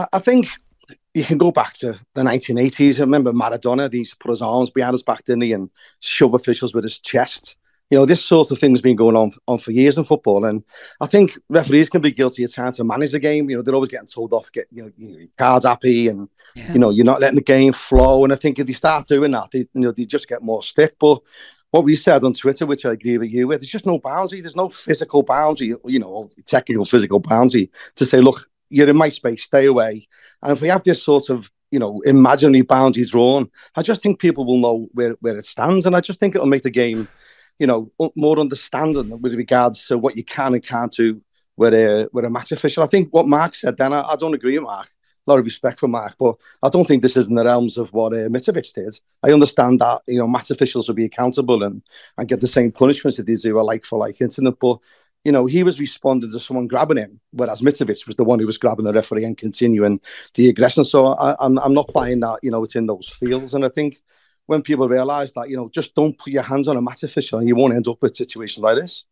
I, I think you can go back to the 1980s. I remember Maradona, he put his arms behind his back, didn't he, and shove officials with his chest. You know, this sort of thing's been going on on for years in football, and I think referees can be guilty of trying to manage the game. You know, they're always getting told off, get you know, cards happy, and yeah. you know, you're not letting the game flow. And I think if they start doing that, they, you know, they just get more stiff. But what we said on Twitter, which I agree with you with, there's just no boundary. There's no physical boundary, you know, technical physical boundary to say, look, you're in my space, stay away. And if we have this sort of, you know, imaginary boundary drawn, I just think people will know where, where it stands. And I just think it'll make the game, you know, more understanding with regards to what you can and can't do with a, with a match official. I think what Mark said then, I, I don't agree with Mark. A lot of respect for Mark, but I don't think this is in the realms of what uh, Mitrovic did. I understand that you know match officials will be accountable and, and get the same punishments if they do a like for like incident, but you know, he was responding to someone grabbing him, whereas Mitrovic was the one who was grabbing the referee and continuing the aggression. So I, am I'm, I'm not buying that, you know, it's in those fields. And I think when people realise that, you know, just don't put your hands on a match official and you won't end up with situations like this.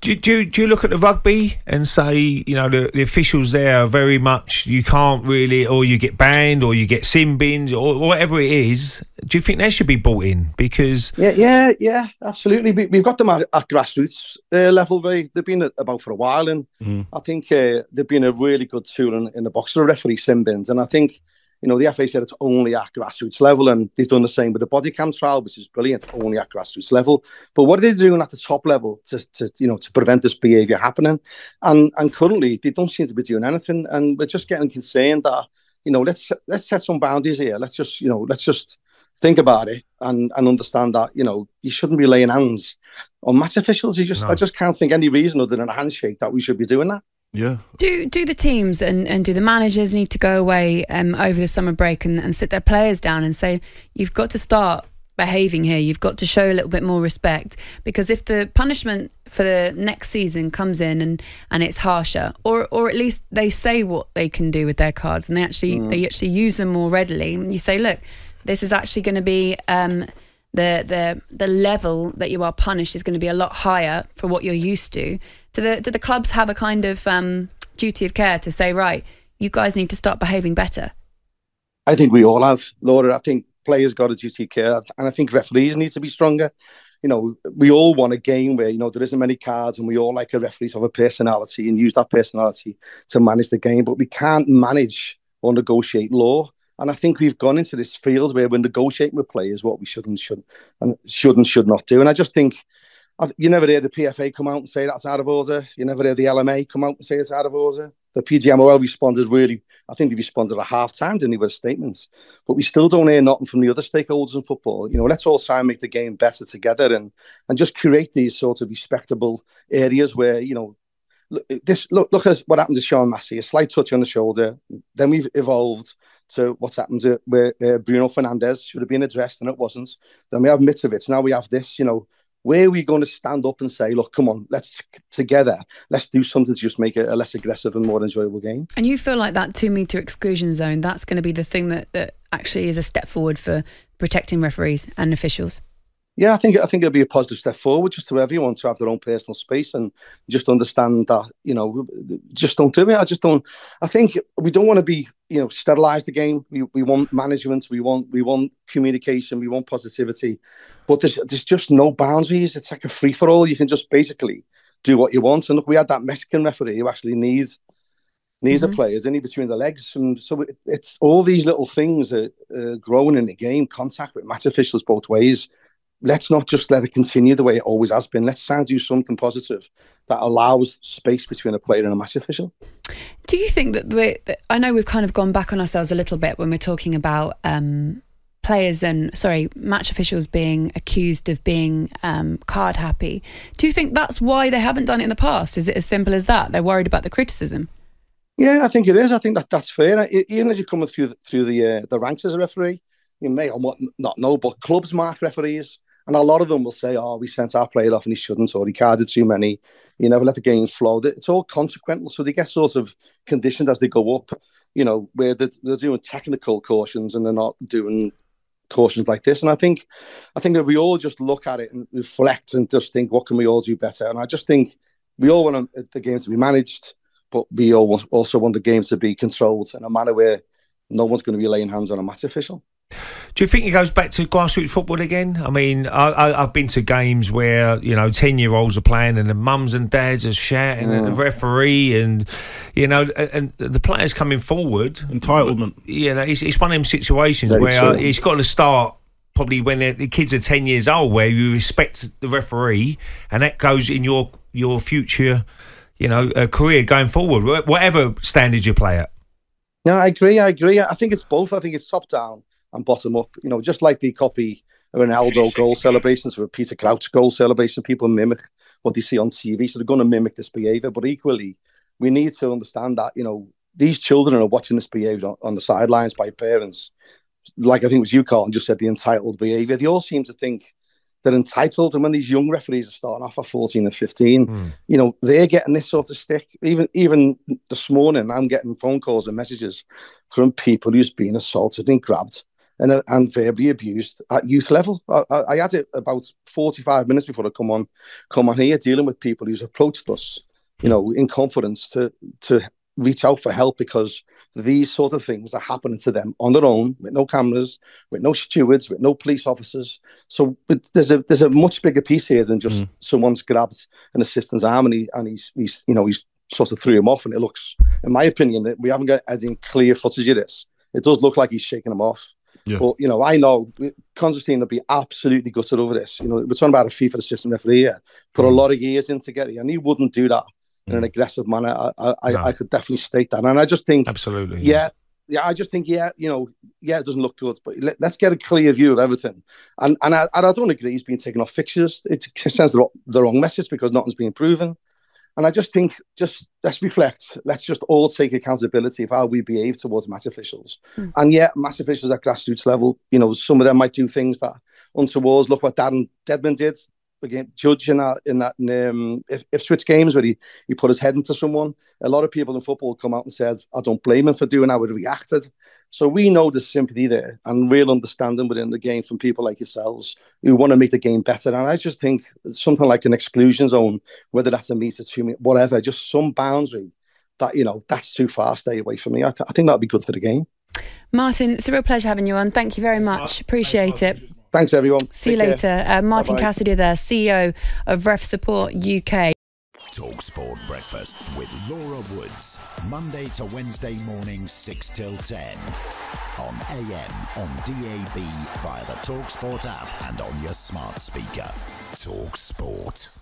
Do, do, do you look at the rugby and say, you know, the, the officials there are very much, you can't really, or you get banned or you get sin bins or whatever it is. Do you think they should be brought in? Because. Yeah, yeah, yeah, absolutely. We, have got them at, at grassroots uh, level. They, they've been about for a while. And mm. I think uh, they've been a really good tool in, in the box for referee sin bins. And I think you know, the FA said it's only at grassroots level, and they've done the same with the body cam trial, which is brilliant, only at grassroots level. But what are they doing at the top level to, to you know, to prevent this behaviour happening? And and currently they don't seem to be doing anything, and we're just getting concerned that you know, let's let's set some boundaries here. Let's just you know, let's just think about it and and understand that you know you shouldn't be laying hands on match officials. You just no. I just can't think any reason other than a handshake that we should be doing that. Yeah. Do do the teams and, and do the managers need to go away um, over the summer break and, and sit their players down and say, you've got to start behaving here. You've got to show a little bit more respect because if the punishment for the next season comes in and, and it's harsher, or or at least they say what they can do with their cards and they actually mm. they actually use them more readily. You say, look, this is actually going to be. Um, the the the level that you are punished is going to be a lot higher for what you're used to. Do the do the clubs have a kind of um, duty of care to say, right, you guys need to start behaving better? I think we all have, Laura. I think players got a duty of care, and I think referees need to be stronger. You know, we all want a game where you know there isn't many cards, and we all like a referee to have a personality and use that personality to manage the game. But we can't manage or negotiate law. And I think we've gone into this field where we're negotiating with players what we should and should and should and should not do. And I just think you never hear the PFA come out and say that's out of order. You never hear the LMA come out and say it's out of order. The PGMOL responded really, I think they responded at half time, didn't they, with statements. But we still don't hear nothing from the other stakeholders in football. You know, let's all try and make the game better together and and just create these sort of respectable areas where, you know, this look look at what happened to Sian Massey, a slight touch on the shoulder. Then we've evolved to what's happened to where uh, Bruno Fernandes should have been addressed and it wasn't. Then we have Mitrovic. Now we have this, you know, where are we going to stand up and say, look, come on, let's together, let's do something to just make it a less aggressive and more enjoyable game? And you feel like that two metre exclusion zone, that's going to be the thing that, that actually is a step forward for protecting referees and officials? Yeah, I think I think it'll be a positive step forward just to everyone to have their own personal space and just understand that you know just don't do it. I just don't. I think we don't want to be you know sterilize the game. We, we want management. We want we want communication. We want positivity, but there's there's just no boundaries. It's like a free for all. You can just basically do what you want. And look, we had that Mexican referee who actually needs needs mm-hmm. the players in between the legs, and so it, it's all these little things that are growing in the game. Contact with match officials both ways let's not just let it continue the way it always has been. Let's try and do something positive that allows space between a player and a match official. Do you think that, the, that I know we've kind of gone back on ourselves a little bit when we're talking about um, players and sorry match officials being accused of being um, card happy? Do you think that's why they haven't done it in the past? Is it as simple as that? They're worried about the criticism. Yeah, I think it is. I think that that's fair. Even as you're coming through the, through the uh, the ranks as a referee, you may or not know, but clubs mark referees and a lot of them will say, oh, we sent our player off and he shouldn't, or he carded too many. You never let the game flow. It's all consequential. So they get sort of conditioned as they go up, you know, where they're, they're doing technical cautions and they're not doing cautions like this. And I think, I think that we all just look at it and reflect and just think, what can we all do better? And I just think we all want the games to be managed. but we all also want the games to be controlled in a manner where no one's going to be laying hands on a match official. Do you think it goes back to grassroots football again? I mean, I, have been to games where you know ten year olds are playing and the mums and dads are shouting at the referee, and you know, and, the players coming forward. Entitlement. You know, it's, it's one of them situations Very where true. it's got to start probably when the kids are ten years old, where you respect the referee, and that goes in your your future, you know, uh, career going forward, whatever standard you play at. No, I agree. I agree. I think it's both. I think it's top down and bottom up. You know, just like the copy of Ronaldo goal celebrations or a Peter Crouch goal celebration, people mimic what they see on TV. So they're going to mimic this behaviour. But equally, we need to understand that, you know, these children are watching this behaviour on, on the sidelines by parents. Like I think it was you, Carlton, just said the entitled behaviour. They all seem to think they're entitled. And when these young referees are starting off at 14 and 15, mm. you know, they're getting this sort of stick. Even even this morning, I'm getting phone calls and messages from people who's been assaulted and grabbed and, uh, and verbally abused at youth level. I, I, had it about 45 minutes before I come on, come on here, dealing with people who's approached us, you know, in confidence to to reach out for help because these sort of things are happening to them on their own with no cameras, with no stewards, with no police officers. So there's a there's a much bigger piece here than just mm. someone's grabbed an assistant's arm and he and he's he's you know he's sort of threw him off and it looks, in my opinion, that we haven't got any clear footage of this. It does look like he's shaking him off. Yeah. But you know, I know Constantine will be absolutely gutted over this. You know, we're talking about a FIFA assistant referee here, put mm. a lot of years into getting, and he wouldn't do that mm. in an mm. aggressive manner. I, I, no. I, could definitely state that, and I just think absolutely, yeah. yeah. I just think, yeah, you know, yeah, it doesn't look good, but let, us get a clear view of everything. And and I, and I don't agree he's being taken off fixtures. It sends the, the wrong message because nothing's being proven. And I just think, just let's reflect. Let's just all take accountability of how we behave towards match officials. Mm. And yet, match officials at grassroots level, you know, some of them might do things that untowards. Look what Darren Deadman did again, judge in that in that um, if, Ipswich games where he, he put his head into someone. A lot of people in football come out and said, "I don't blame him for doing how he reacted." So we know the sympathy there and real understanding within the game from people like yourselves who want to make the game better. And I just think something like an exclusion zone, whether that's a meter, two meter, whatever, just some boundary that you know that's too far. Stay away from me. I, th- I think that'd be good for the game. Martin, it's a real pleasure having you on. Thank you very much. Appreciate it. Thanks, everyone. See Take you later. Uh, Martin Bye-bye. Cassidy there, CEO of Ref Support UK. Talk Sport Breakfast with Laura Woods. Monday to Wednesday morning, 6 till 10. On AM, on DAB, via the Talk Sport app, and on your smart speaker. Talk Sport.